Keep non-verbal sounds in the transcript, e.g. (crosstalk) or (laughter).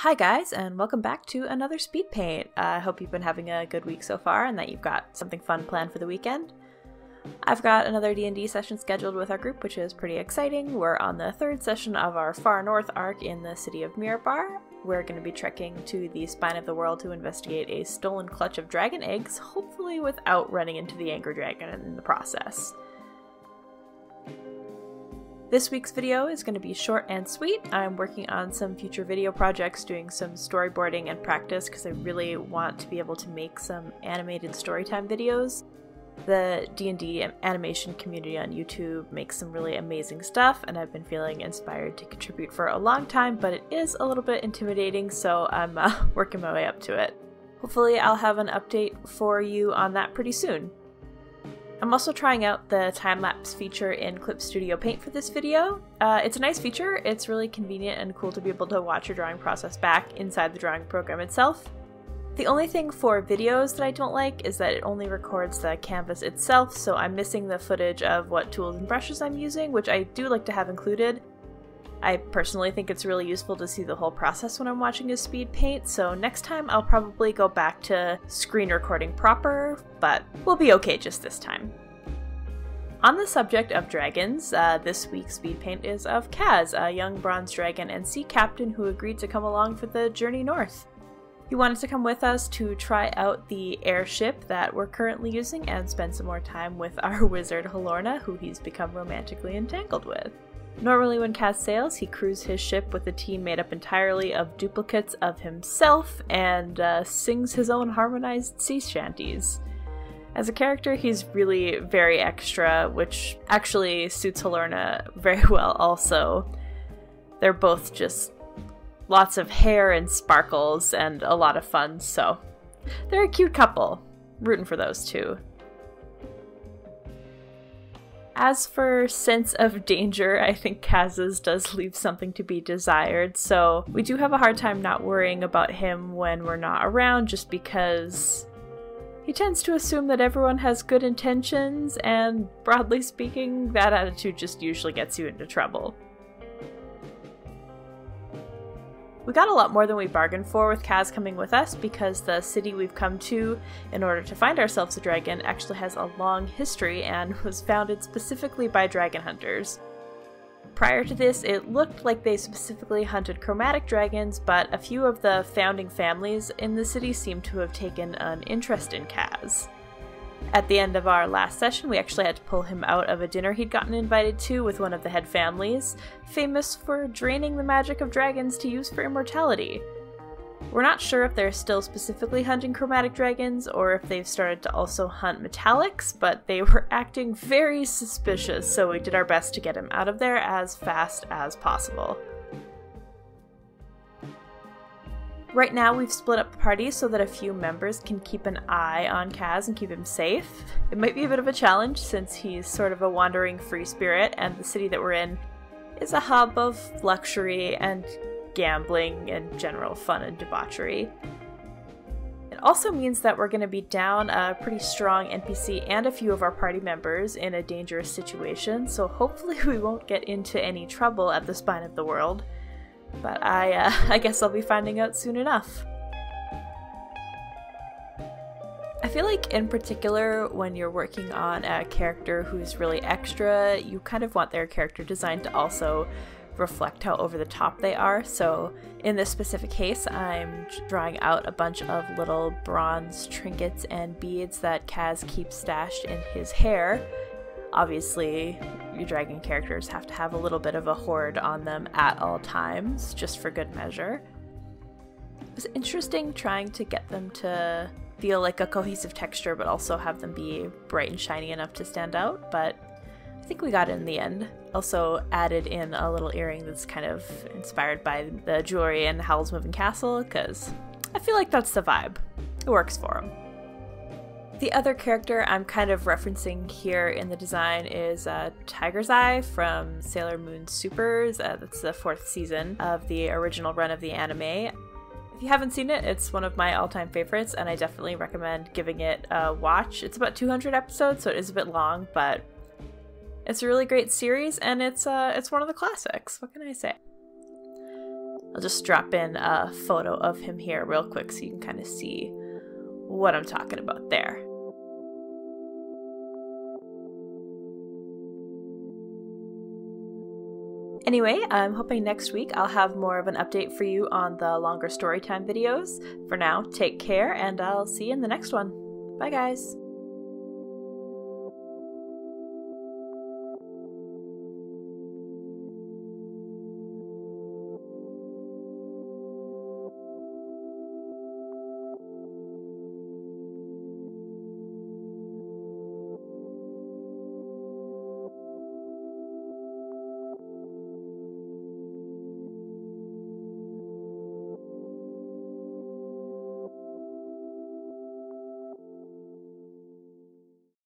Hi guys, and welcome back to another speed paint. Uh, I hope you've been having a good week so far, and that you've got something fun planned for the weekend. I've got another D&D session scheduled with our group, which is pretty exciting. We're on the third session of our Far North arc in the city of Mirabar. We're going to be trekking to the spine of the world to investigate a stolen clutch of dragon eggs, hopefully without running into the Anger Dragon in the process. This week's video is going to be short and sweet. I'm working on some future video projects, doing some storyboarding and practice because I really want to be able to make some animated storytime videos. The D&D animation community on YouTube makes some really amazing stuff and I've been feeling inspired to contribute for a long time, but it is a little bit intimidating, so I'm uh, (laughs) working my way up to it. Hopefully I'll have an update for you on that pretty soon. I'm also trying out the time-lapse feature in Clip Studio Paint for this video. Uh, it's a nice feature, it's really convenient and cool to be able to watch your drawing process back inside the drawing program itself. The only thing for videos that I don't like is that it only records the canvas itself, so I'm missing the footage of what tools and brushes I'm using, which I do like to have included. I personally think it's really useful to see the whole process when I'm watching a speed paint, so next time I'll probably go back to screen recording proper, but we'll be okay just this time. On the subject of dragons, uh, this week's speed paint is of Kaz, a young bronze dragon and sea captain who agreed to come along for the journey north. He wanted to come with us to try out the airship that we're currently using and spend some more time with our (laughs) wizard Halorna, who he's become romantically entangled with. Normally, when Kaz sails, he crews his ship with a team made up entirely of duplicates of himself and uh, sings his own harmonized sea shanties. As a character, he's really very extra, which actually suits Halorna (laughs) very well, also. They're both just lots of hair and sparkles and a lot of fun, so they're a cute couple. Rooting for those two. As for sense of danger, I think Kaz's does leave something to be desired, so we do have a hard time not worrying about him when we're not around just because he tends to assume that everyone has good intentions, and broadly speaking, that attitude just usually gets you into trouble. We got a lot more than we bargained for with Kaz coming with us because the city we've come to in order to find ourselves a dragon actually has a long history and (laughs) was founded specifically by dragon hunters. Prior to this, it looked like they specifically hunted chromatic dragons, but a few of the founding families in the city seem to have taken an interest in Kaz. At the end of our last session, we actually had to pull him out of a dinner he'd gotten invited to with one of the head families, famous for draining the magic of dragons to use for immortality. We're not sure if they're still specifically hunting chromatic dragons or if they've started to also hunt metallics, but they were acting very suspicious, so we did our best to get him out of there as fast as possible. Right now, we've split up the party so that a few members can keep an eye on Kaz and keep him safe. It might be a bit of a challenge since he's sort of a wandering free spirit, and the city that we're in is a hub of luxury and gambling and general fun and debauchery. It also means that we're going to be down a pretty strong NPC and a few of our party members in a dangerous situation, so hopefully (laughs) we won't get into any trouble at the spine of the world. But I, uh, (laughs) I guess I'll be finding out soon enough. I feel like, in particular, when you're working on a character who's really extra, you kind of want their character design to also reflect how over the top they are. So, in this specific case, I'm drawing out a bunch of little bronze trinkets and beads that Kaz keeps stashed in his hair Obviously, your dragon characters have to have a little bit of a hoard on them at all times, just for good measure. It was interesting trying to get them to feel like a cohesive texture, but also have them be bright and shiny enough to stand out, but I think we got it in the end. Also added in a little earring that's kind of inspired by the jewelry in Howl's Moving Castle, because I feel like that's the vibe. It works for them. The other character I'm kind of referencing here in the design is uh, Tiger's Eye from Sailor Moon Supers. Uh, that's the fourth season of the original run of the anime. If you haven't seen it, it's one of my all-time favorites, and I definitely recommend giving it a watch. It's about 200 episodes, so it is a bit long, but it's a really great series, and it's uh, it's one of the classics. What can I say? I'll just drop in a photo of him here real quick so you can kind of see what I'm talking about there. Anyway, I'm hoping next week I'll have more of an update for you on the longer storytime videos. For now, take care, and I'll see you in the next one. Bye, guys.